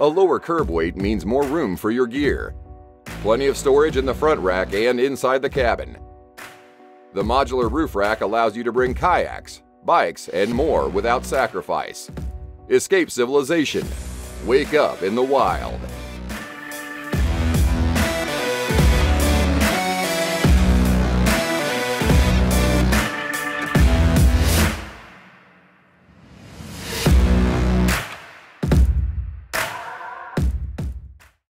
A lower curb weight means more room for your gear. Plenty of storage in the front rack and inside the cabin. The modular roof rack allows you to bring kayaks, bikes, and more without sacrifice. Escape civilization. Wake up in the wild.